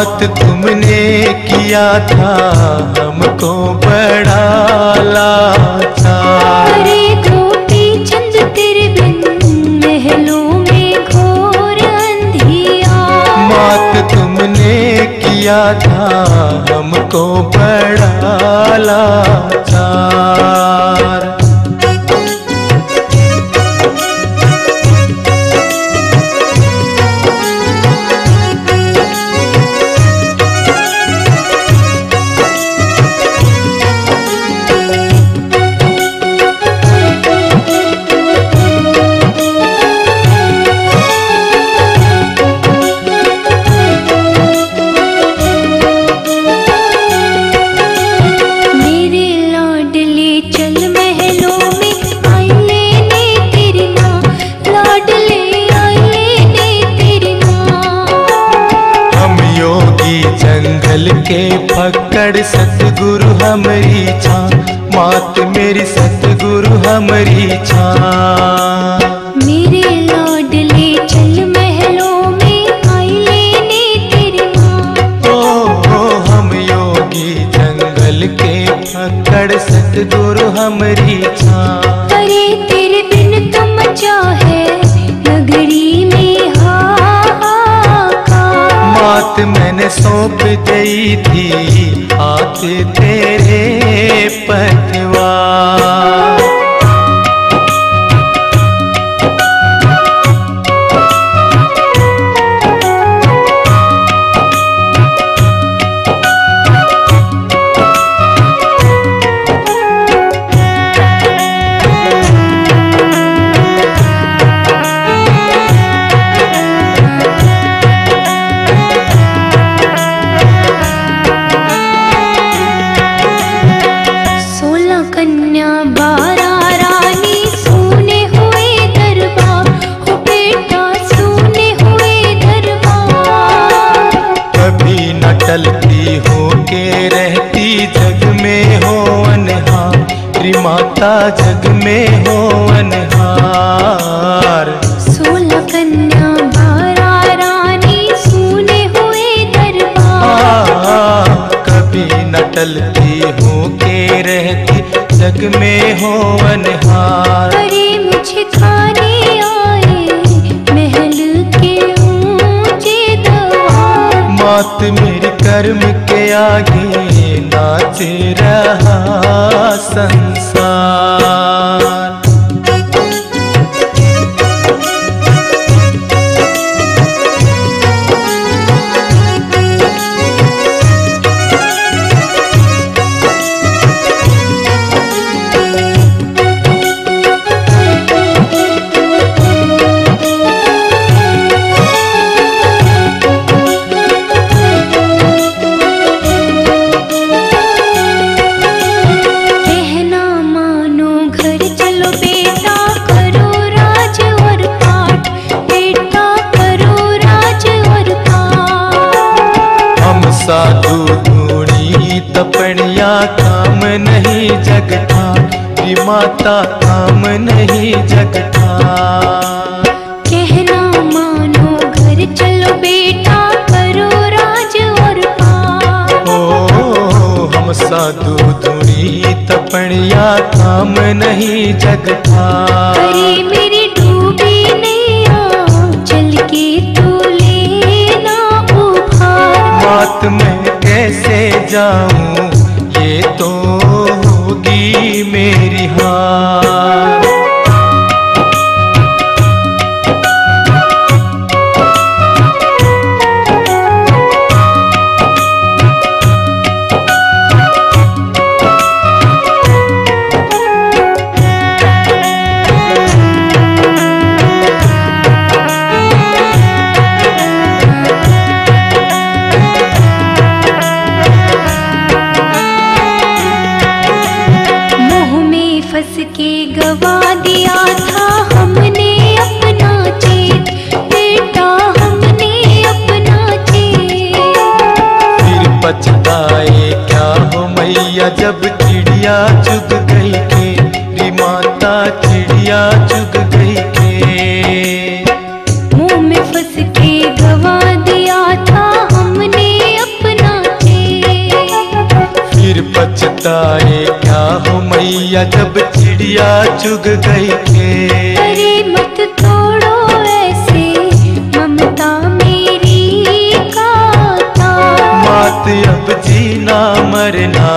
मात तुमने किया था हमको बड़ा लाचार अरे गोपी चंद तेरे बिन महलों में घोर अंधिया। मात तुमने किया था हमको बड़ा लाचार जंगल के पकड़ सतगुरु हमारी छा मात मेरी सतगुरु हमारी छा मेरे लाडले चल महलों में आई लेने तेरी ओ, ओ हम योगी जंगल के पकड़ सतगुरु हमारी छा अरे तेरे बिन तो मचा है नगरी मात मैंने सौंप गई थी हाथ तेरे पतवा हो के रहती जग में हो अनहार माता जग में हो अनहार। जग में हो अनहार अरे मुझे खाने आए महल के ऊँचे द्वार। मात मेरे कर्म के आगे नाच रहा संसार। तपणिया काम नहीं जगठा माता काम नहीं जगता। कहना मानो घर चलो बेटा करो राज और ओ हम साधु धुनी तपणिया काम नहीं जगता। मेरी डूबी नैया चल के तू लेना बात मैं कैसे जाऊँ? ये तो होगी मेरी हार। हंस के गवा दिया था हमने अपना चेत, बेटा हमने अपना चेत। फिर पछताए क्या हो मैया जब चिड़िया चुग गई के माता चिड़िया चुग गई क्या जब चिड़िया चुग गई थे अरे मत तोड़ो ऐसे ममता मेरी का मात अब जीना मरना